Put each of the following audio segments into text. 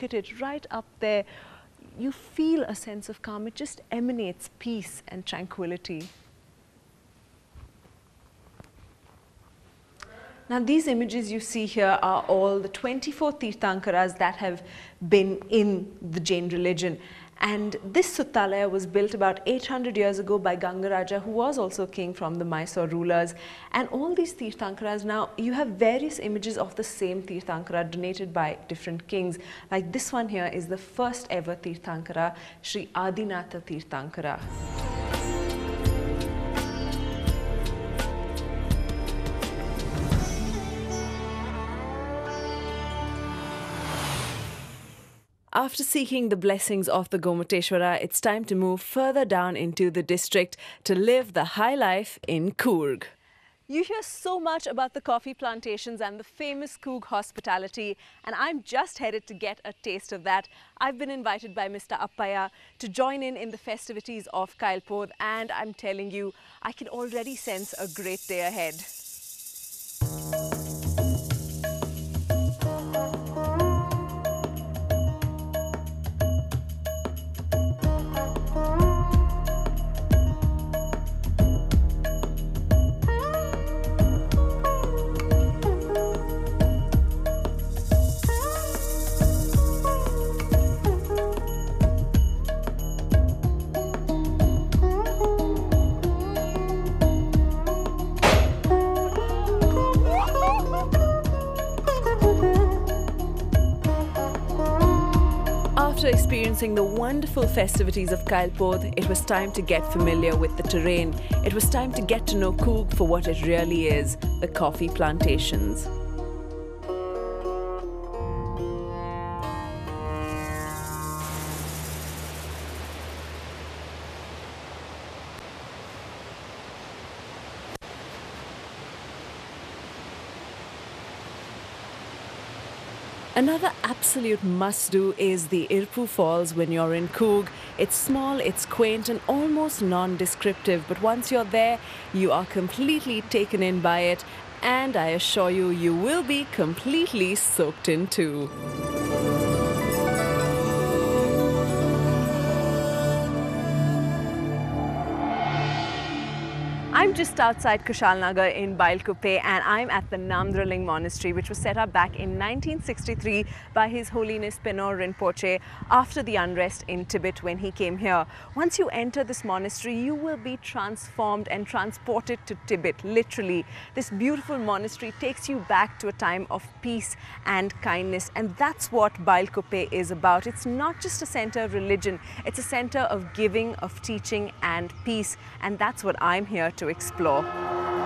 look at it right up there, you feel a sense of calm. It just emanates peace and tranquility. Now these images you see here are all the 24 Tirthankaras that have been in the Jain religion. And this Suttalaya was built about 800 years ago by Gangaraja, who was also king from the Mysore rulers. And all these Tirthankaras, now you have various images of the same Tirthankara donated by different kings. Like this one here is the first ever Tirthankara, Sri Adinatha Tirthankara. After seeking the blessings of the Gomateshwara, it's time to move further down into the district to live the high life in Coorg. You hear so much about the coffee plantations and the famous Coorg hospitality, and I'm just headed to get a taste of that. I've been invited by Mr. Appaya to join in in the festivities of Kailpod, and I'm telling you, I can already sense a great day ahead. Experiencing the wonderful festivities of Kailpod, it was time to get familiar with the terrain. It was time to get to know Coorg for what it really is the coffee plantations. Another absolute must do is the Irpu Falls when you're in Coorg. It's small, it's quaint, and almost non descriptive, but once you're there, you are completely taken in by it, and I assure you, you will be completely soaked in too. I'm just outside Kushalnagar in Bylakuppe and I'm at the Namdroling Monastery which was set up back in 1963 by His Holiness Penor Rinpoche after the unrest in Tibet when he came here. Once you enter this monastery you will be transformed and transported to Tibet literally. This beautiful monastery takes you back to a time of peace and kindness and that's what Bylakuppe is about. It's not just a center of religion, it's a center of giving, of teaching and peace and that's what I'm here to explore.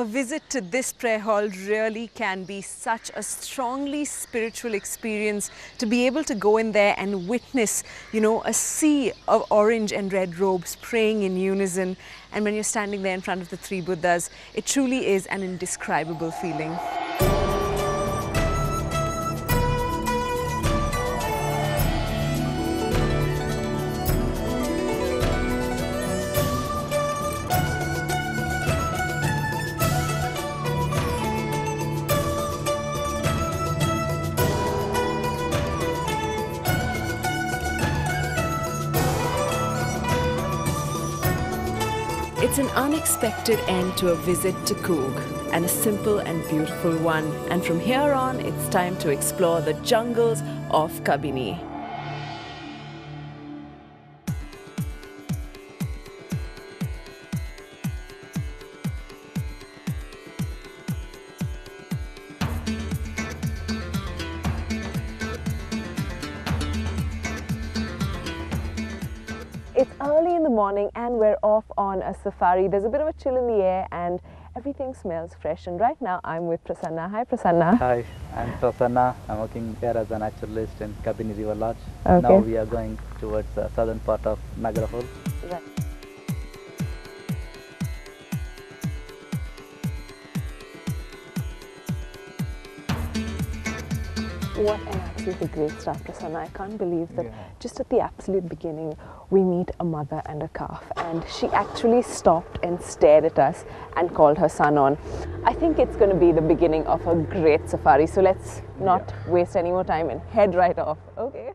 A visit to this prayer hall really can be such a strongly spiritual experience to be able to go in there and witness, you know, a sea of orange and red robes praying in unison. And when you're standing there in front of the three Buddhas, it truly is an indescribable feeling. It's an unexpected end to a visit to Coorg, and a simple and beautiful one. And from here on, it's time to explore the jungles of Kabini. Morning and we're off on a safari. There's a bit of a chill in the air and everything smells fresh. And right now I'm with Prasanna. Hi Prasanna. Hi, I'm Prasanna. I'm working here as a naturalist in Kabini River Lodge. Okay. Now we are going towards the southern part of Nagarhole. Right. What absolutely great start, Prasanna. I can't believe that Yeah. just at the absolute beginning, we meet a mother and a calf, and she actually stopped and stared at us and called her son on. I think it's going to be the beginning of a great safari, so let's not waste any more time and head right off. Okay.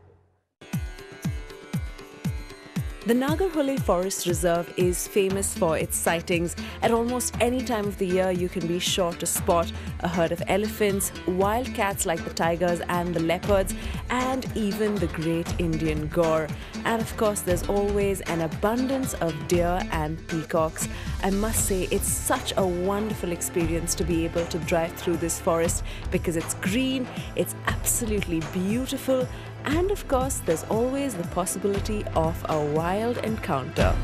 The Nagarhole Forest Reserve is famous for its sightings. At almost any time of the year, you can be sure to spot a herd of elephants, wild cats like the tigers and the leopards, and even the great Indian gaur. And of course, there's always an abundance of deer and peacocks. I must say, it's such a wonderful experience to be able to drive through this forest because it's green, it's absolutely beautiful, and of course, there's always the possibility of a wild encounter.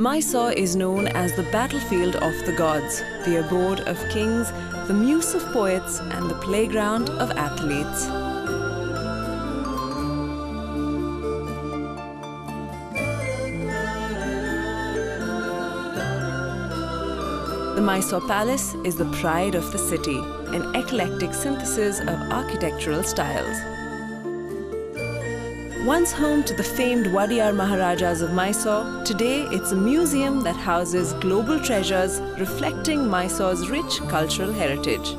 Mysore is known as the battlefield of the gods, the abode of kings, the muse of poets, and the playground of athletes. The Mysore Palace is the pride of the city, an eclectic synthesis of architectural styles. Once home to the famed Wadiyar Maharajas of Mysore, today it's a museum that houses global treasures reflecting Mysore's rich cultural heritage.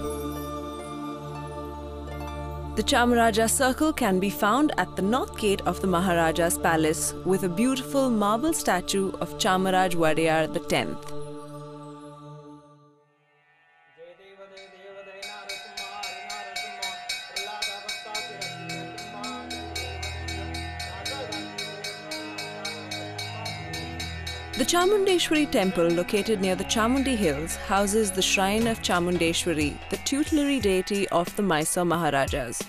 The Chamaraja Circle can be found at the north gate of the Maharaja's palace with a beautiful marble statue of Chamaraj Wadiyar X. The Chamundeshwari temple, located near the Chamundi Hills, houses the shrine of Chamundeshwari, the tutelary deity of the Mysore Maharajas.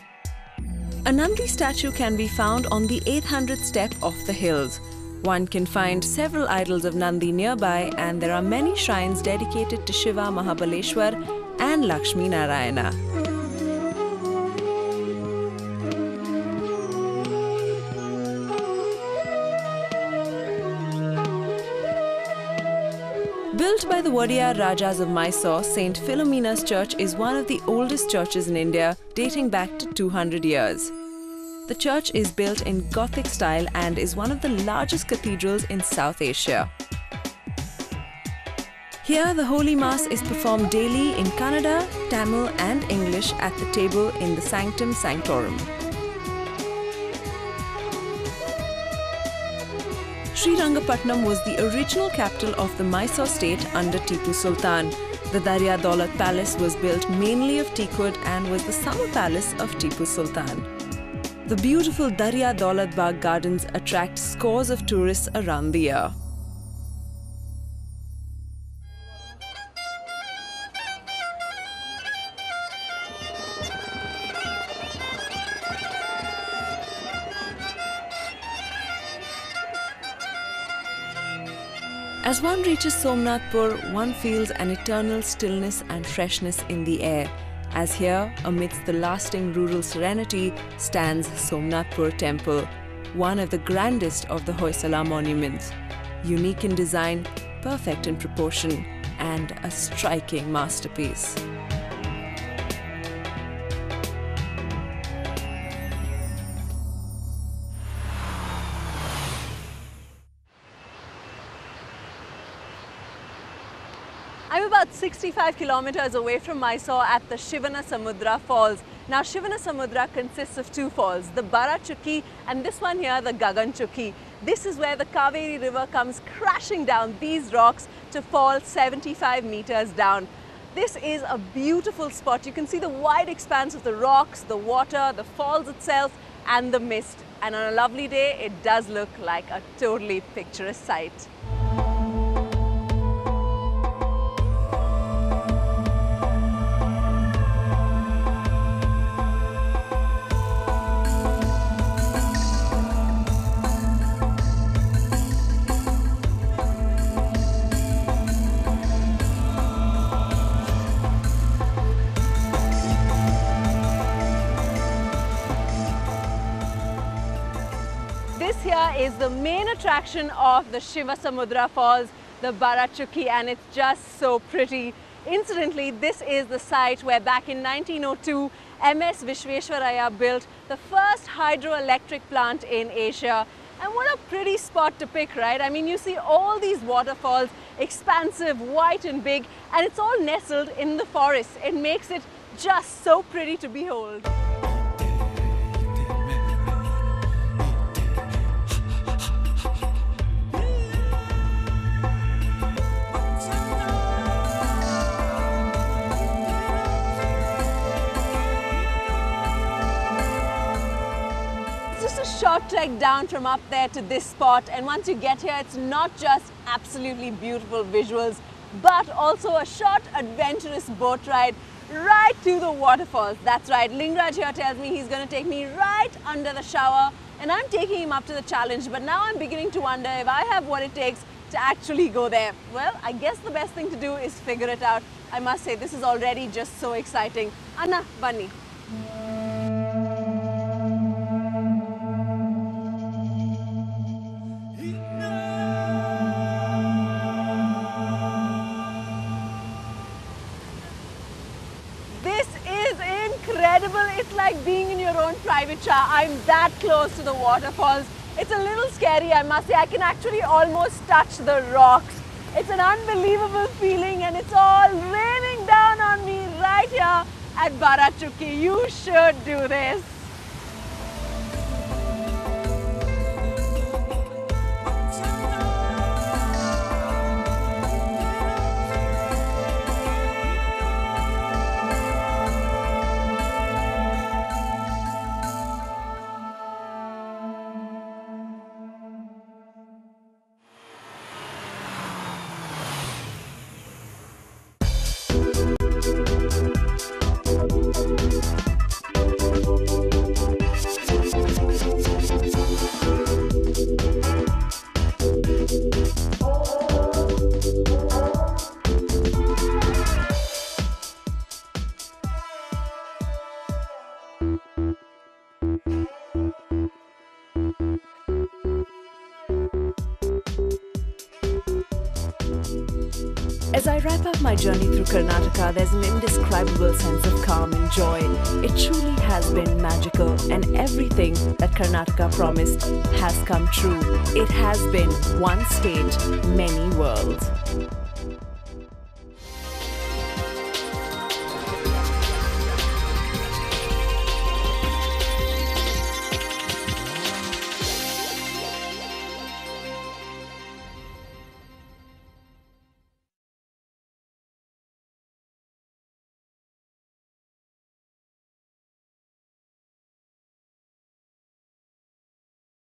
A Nandi statue can be found on the 800th step of the hills. One can find several idols of Nandi nearby, and there are many shrines dedicated to Shiva Mahabaleshwar and Lakshmi Narayana. Built by the Wadiyar Rajas of Mysore, St. Philomena's Church is one of the oldest churches in India, dating back to 200 years. The church is built in Gothic style and is one of the largest cathedrals in South Asia. Here, the Holy Mass is performed daily in Kannada, Tamil, and English at the table in the Sanctum Sanctorum. Srirangapatnam was the original capital of the Mysore state under Tipu Sultan. The Darya Daulat Palace was built mainly of teakwood and was the summer palace of Tipu Sultan. The beautiful Darya Daulat Bagh gardens attract scores of tourists around the year. As one reaches Somnathpur, one feels an eternal stillness and freshness in the air. As here, amidst the lasting rural serenity, stands Somnathpur Temple, one of the grandest of the Hoysala monuments. Unique in design, perfect in proportion, and a striking masterpiece. I'm about 65 kilometers away from Mysore at the Shivana Samudra Falls. Now Shivana Samudra consists of two falls, the Barachukki and this one here, the Gaganchukki. This is where the Kaveri river comes crashing down these rocks to fall 75 meters down. This is a beautiful spot. You can see the wide expanse of the rocks, the water, the falls itself and the mist. And on a lovely day, it does look like a totally picturesque sight. This here is the main attraction of the Shiva Samudra Falls, the Barachukki, and it's just so pretty. Incidentally, this is the site where back in 1902, MS Vishveshwaraya built the first hydroelectric plant in Asia. And what a pretty spot to pick, right? I mean, you see all these waterfalls, expansive, white and big, and it's all nestled in the forest. It makes it just so pretty to behold. Trek down from up there to this spot and once you get here it's not just absolutely beautiful visuals but also a short adventurous boat ride right to the waterfalls. That's right, Lingraj here tells me he's going to take me right under the shower and I'm taking him up to the challenge but now I'm beginning to wonder if I have what it takes to actually go there. Well, I guess the best thing to do is figure it out. I must say this is already just so exciting. Anna, Bunny. It's like being in your own private shower. I'm that close to the waterfalls. It's a little scary, I must say. I can actually almost touch the rocks. It's an unbelievable feeling and it's all raining down on me right here at Barachukki. You should do this. Up my journey through Karnataka, there's an indescribable sense of calm and joy. It truly has been magical, and everything that Karnataka promised has come true. It has been one state, many worlds.